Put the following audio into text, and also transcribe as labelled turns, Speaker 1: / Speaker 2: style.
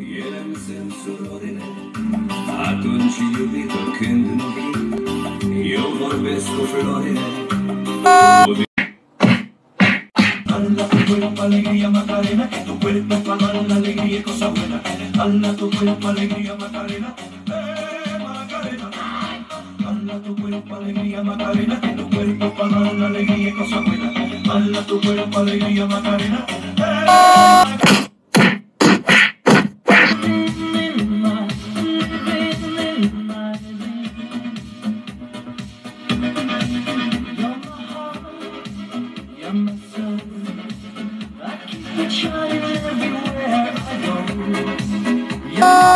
Speaker 1: Yelemsin surodine Atunci iubito când nu vii Eu vorbesc cu florile Hala tu cuerpo, alegría, Macarena, que tu cuerpo para dar alegría y cosa buena. Hala tu cuerpo, alegría, Macarena, Macarena. Hala tu cuerpo, alegría, Macarena, que tu cuerpo para dar alegría y cosa buena. Hala tu cuerpo, alegría, Macarena, I
Speaker 2: keep the child everywhere I Oh